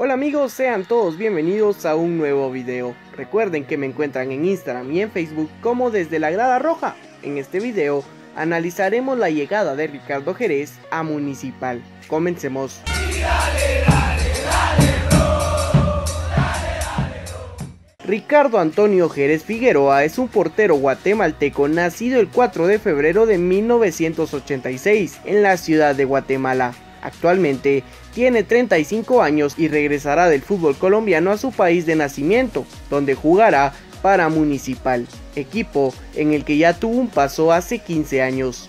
Hola amigos, sean todos bienvenidos a un nuevo video. Recuerden que me encuentran en Instagram y en Facebook como desde la grada roja. En este video analizaremos la llegada de Ricardo Jerez a Municipal. Comencemos. Ricardo Antonio Jerez Figueroa es un portero guatemalteco nacido el 4 de febrero de 1986 en la ciudad de Guatemala. Actualmente tiene 35 años y regresará del fútbol colombiano a su país de nacimiento, donde jugará para Municipal, equipo en el que ya tuvo un paso hace 15 años.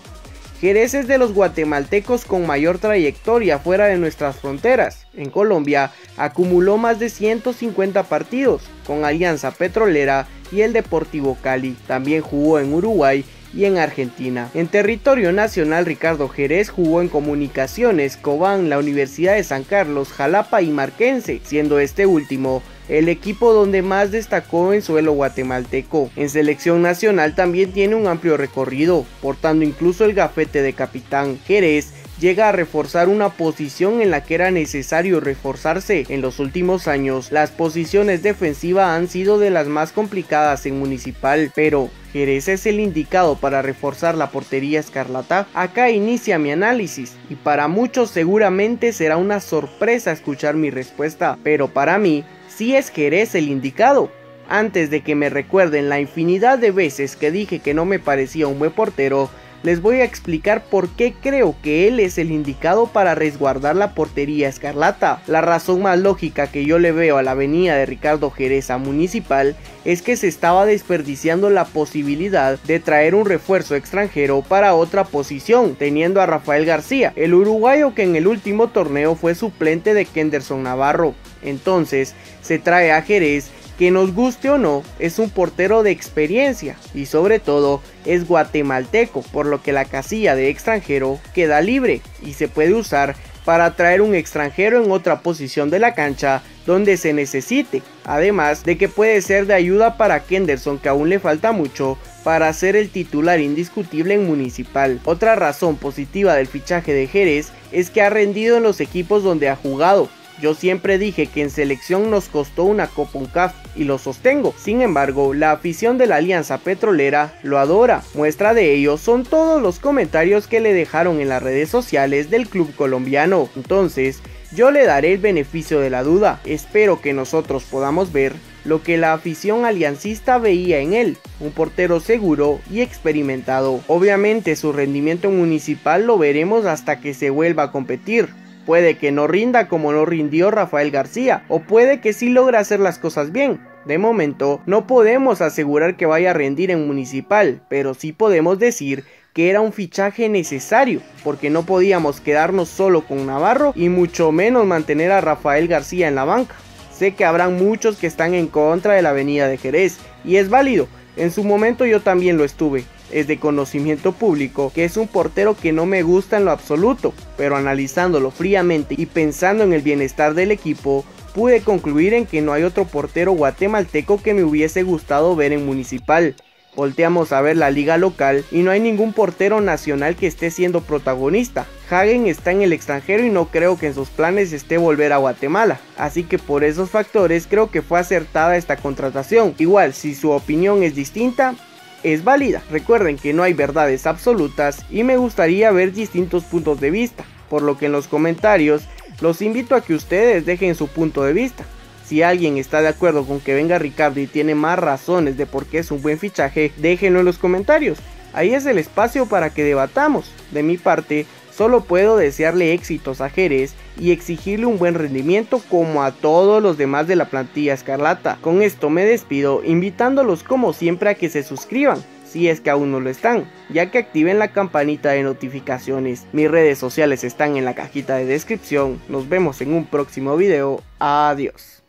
Jerez es de los guatemaltecos con mayor trayectoria fuera de nuestras fronteras. En Colombia acumuló más de 150 partidos con Alianza Petrolera y el Deportivo Cali. También jugó en Uruguay y en Argentina. En territorio nacional, Ricardo Jerez jugó en Comunicaciones, Cobán, la Universidad de San Carlos, Jalapa y Marquense, siendo este último el equipo donde más destacó en suelo guatemalteco. En selección nacional también tiene un amplio recorrido, portando incluso el gafete de capitán. Jerez llega a reforzar una posición en la que era necesario reforzarse. En los últimos años, las posiciones defensivas han sido de las más complicadas en Municipal, pero Jerez es el indicado para reforzar la portería escarlata. Acá inicia mi análisis y para muchos seguramente será una sorpresa escuchar mi respuesta, pero para mí sí es Jerez el indicado. Antes de que me recuerden la infinidad de veces que dije que no me parecía un buen portero, les voy a explicar por qué creo que él es el indicado para resguardar la portería escarlata. La razón más lógica que yo le veo a la venida de Ricardo Jerez a Municipal es que se estaba desperdiciando la posibilidad de traer un refuerzo extranjero para otra posición, teniendo a Rafael García, el uruguayo que en el último torneo fue suplente de Kenderson Navarro. Entonces, se trae a Jerez que nos guste o no, es un portero de experiencia y sobre todo es guatemalteco, por lo que la casilla de extranjero queda libre y se puede usar para traer un extranjero en otra posición de la cancha donde se necesite, además de que puede ser de ayuda para Kenderson que aún le falta mucho para ser el titular indiscutible en Municipal. Otra razón positiva del fichaje de Jerez es que ha rendido en los equipos donde ha jugado, yo siempre dije que en selección nos costó una Copa Uncaf y lo sostengo. Sin embargo, la afición de la Alianza Petrolera lo adora. Muestra de ello son todos los comentarios que le dejaron en las redes sociales del club colombiano. Entonces, yo le daré el beneficio de la duda. Espero que nosotros podamos ver lo que la afición aliancista veía en él, un portero seguro y experimentado. Obviamente su rendimiento municipal lo veremos hasta que se vuelva a competir, Puede que no rinda como no rindió Rafael García, o puede que sí logre hacer las cosas bien. De momento, no podemos asegurar que vaya a rendir en municipal, pero sí podemos decir que era un fichaje necesario, porque no podíamos quedarnos solo con Navarro y mucho menos mantener a Rafael García en la banca. Sé que habrán muchos que están en contra de la venida de Jerez, y es válido, en su momento yo también lo estuve, es de conocimiento público que es un portero que no me gusta en lo absoluto, pero analizándolo fríamente y pensando en el bienestar del equipo, pude concluir en que no hay otro portero guatemalteco que me hubiese gustado ver en Municipal. Volteamos a ver la liga local y no hay ningún portero nacional que esté siendo protagonista. Hagen está en el extranjero y no creo que en sus planes esté volver a Guatemala. Así que por esos factores creo que fue acertada esta contratación. Igual, si su opinión es distinta, es válida. Recuerden que no hay verdades absolutas y me gustaría ver distintos puntos de vista, por lo que en los comentarios los invito a que ustedes dejen su punto de vista. Si alguien está de acuerdo con que venga Ricardo y tiene más razones de por qué es un buen fichaje, déjenlo en los comentarios. Ahí es el espacio para que debatamos. De mi parte, Solo puedo desearle éxitos a Jerez y exigirle un buen rendimiento como a todos los demás de la plantilla escarlata. Con esto me despido invitándolos como siempre a que se suscriban si es que aún no lo están, ya que activen la campanita de notificaciones. Mis redes sociales están en la cajita de descripción. Nos vemos en un próximo video. Adiós.